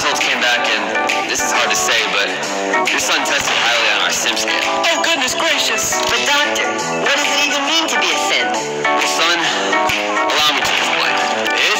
results came back, and this is hard to say, but your son tested highly on our sim scale. Oh, goodness gracious. But, doctor, what does it even mean to be a simp? Well, son, allow me to explain. If you're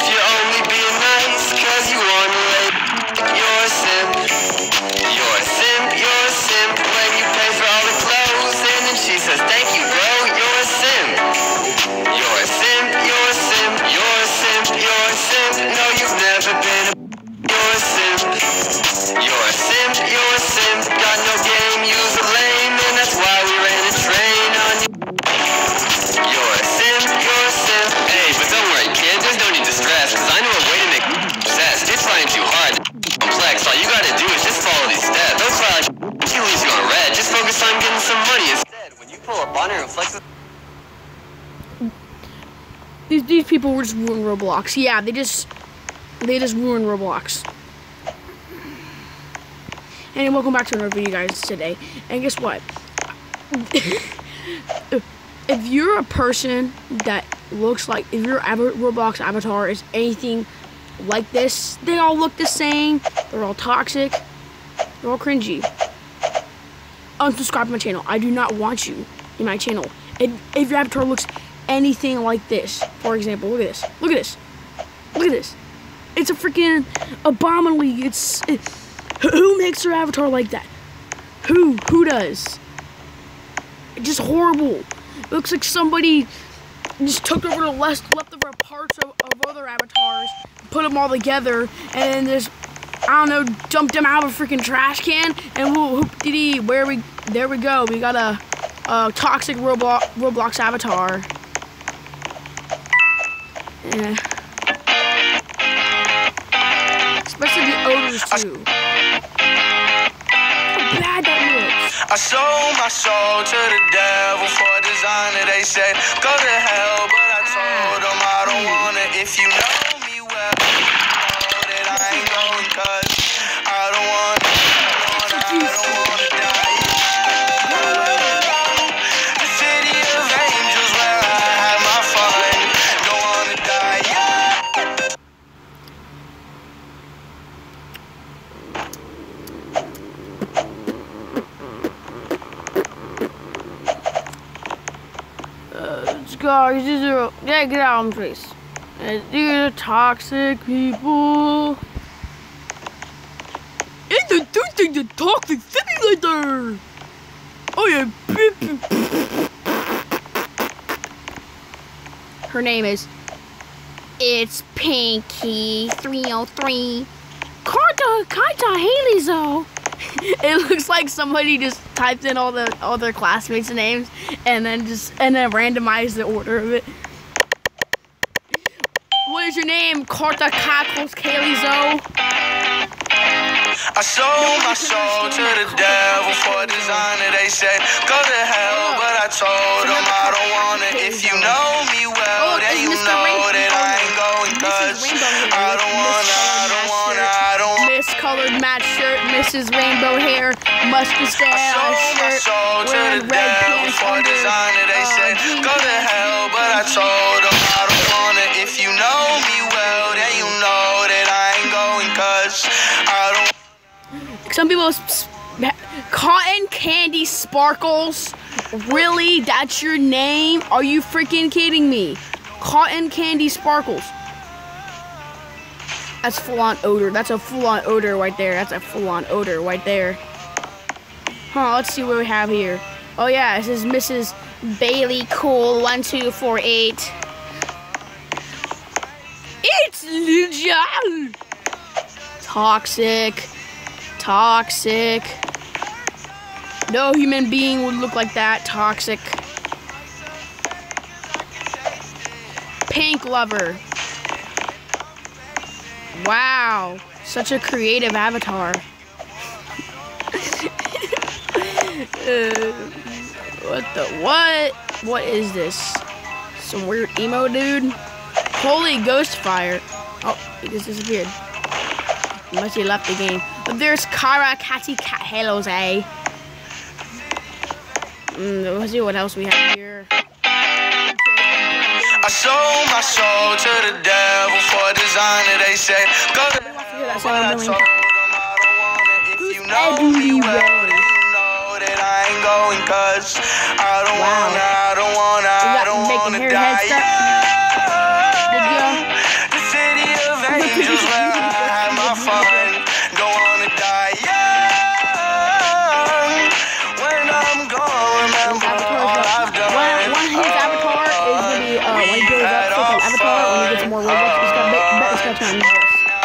These, these people were just ruin Roblox. Yeah, they just they just ruined Roblox. And welcome back to another video, guys, today. And guess what? if you're a person that looks like if your Roblox avatar is anything like this, they all look the same. They're all toxic. They're all cringy. Unsubscribe to my channel. I do not want you in my channel. If, if your avatar looks anything like this, for example, look at this. Look at this. Look at this. It's a freaking abominably. It's it, who makes their avatar like that? Who? Who does? It's just horrible. It looks like somebody just took over the left leftover parts of, of other avatars, put them all together, and then just I don't know, dumped them out of a freaking trash can, and whoop whoop dee dee. Where we? There we go. We got a, a toxic Roblox Roblox avatar. Yeah. Especially the odors too. How bad that looks. I sold my soul to the devil for designer. They said, go to hell, Guys, these are yeah, get out of my face. These are toxic people. It's the two things the toxic simulator. Oh yeah. Her name is. It's Pinky 303. Carta, Carta Haley Zo. It looks like somebody just typed in all the all their classmates' names and then just and then randomized the order of it. What is your name? Carta Kakos Kaylee Zoe. I sold my soul to the devil for designer. They said, go to hell, but I told them I don't want it. If you know me well, Oh, then you know that I ain't going cause I don't wanna, I don't wanna, I don't. Miss Match Mrs. Rainbow hair, mustard style shirt, wearing red pants under, designer. They uh, said, jean go to hell, but I told them I don't want it. If you know me well, then you know that I ain't going cause I don't Some people, s- s- cotton candy sparkles. Really? That's your name? Are you freaking kidding me? Cotton candy sparkles. That's full on odor. That's a full on odor right there. That's a full on odor right there. Huh, let's see what we have here. Oh yeah, this is Mrs. Bailey Cool 1248. It's Lydia! Toxic. Toxic. No human being would look like that. Toxic. Pink lover. Wow. Such a creative avatar. Uh, what the what? What is this? Some weird emo dude? Holy ghost fire. Oh, he just disappeared. Unless he left the game. But there's Kara Catty Cat Halos, eh? Mm, let's see what else we have here. I sold my soul to the devil for designer. They said, go to hell, I told them know me well, then you know that I ain't going cause I don't Wow. wanna, I don't wanna, I don't wanna die.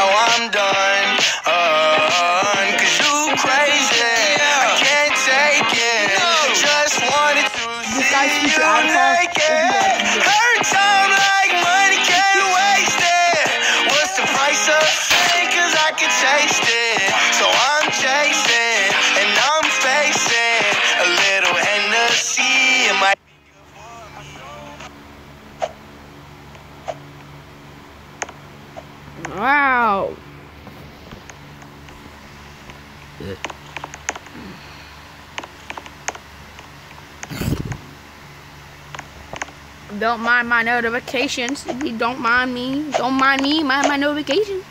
I'm done. Uh, Cause you crazy. I can't take it. Just wanted to see you naked. gonna be like this. Hurts, like money, can't waste it. What's the price of fame? Cause I can taste it. So I'm chasing Don't mind my notifications. If you don't mind me, don't mind me, mind my notifications.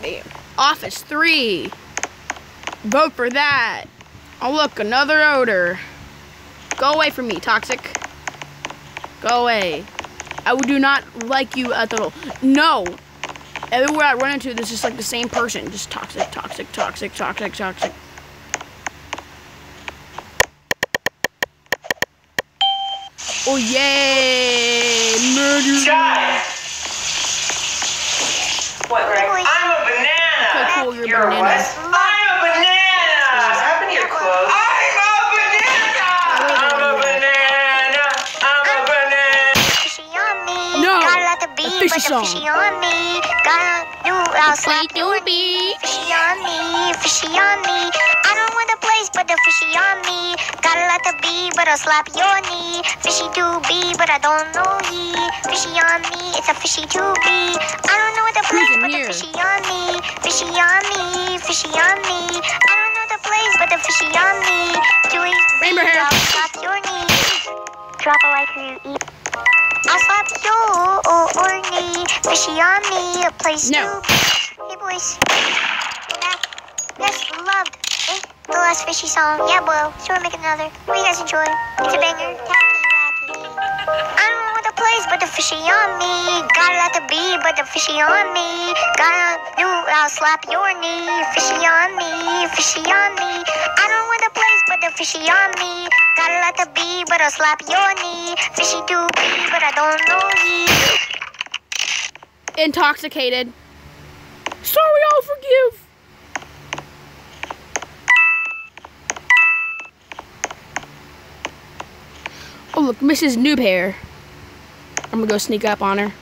There. Office 3. Vote for that. Oh, look, another odor. Go away from me, toxic. Go away. I do not like you at all. No. Everywhere I run into, this is like the same person. Just toxic, toxic, toxic, toxic, toxic. Oh yay! Murder. What, Greg? I'm a banana. So cool, you're a You're a banana. what? I'm a banana. What happened to your clothes? I'm a banana. I'm a banana. I'm a banana. Fishy on me. No, Gotta let the a bee, but the song. fishy on me. Gotta do, I'll slap Wait, your do. Fishy on me, fishy on me. I don't want the place, but the fishy on me. Gotta let the bee, but I'll slap your knee. Fishy to be, but I don't know ye. Fishy on me, it's a fishy to be. I don't know the place, but the fishy on me. Fishy on me, fishy on me. I don't know the place, but the fishy on me. Do it. I'll slap your knee. Drop a like you eat. I'll slap you or knee. Fishy on me, a place No. to be. Hey boys, go back. Yes, loved. Eh, the last fishy song. Yeah, well, so we're making another. Hope you guys enjoy. It's a banger. Tacky wacky. I don't know what the place, but the fishy on me. Gotta let the bee, but the fishy on me. Gotta do, I'll slap your knee. Fishy on me, fishy on me. I don't know what the place, the fishy on me. Gotta let the bee, but I'll slap your knee. Fishy do be, but I don't know ye. Intoxicated. Sorry, I'll forgive. Oh look, Mrs. Noob Hair. I'm gonna go sneak up on her.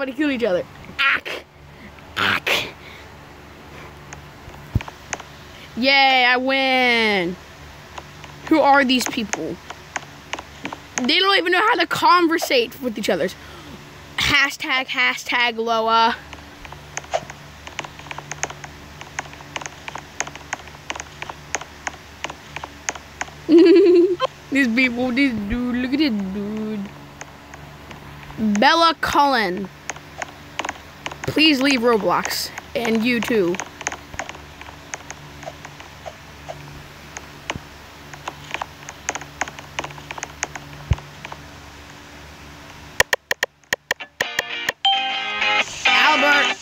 Somebody kill each other. Ack. Ack. Yay, I win. Who are these people? They don't even know how to conversate with each other. Hashtag, hashtag Loa. These people, this dude, look at this dude. Bella Cullen. Please leave Roblox. And you too. Albert.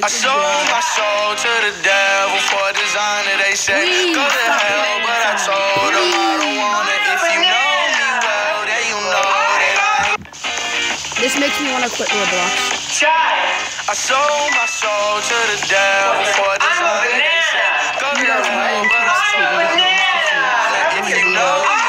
I sold my soul to the devil for a designer. They said Please go to hell, it. but I told them I don't want it. If you know me well, then you know that I. This makes me want to quit Roblox. I sold my soul to the devil for a I'm a designer. They said banana. go to You're hell, a but I I'm a banana. if you know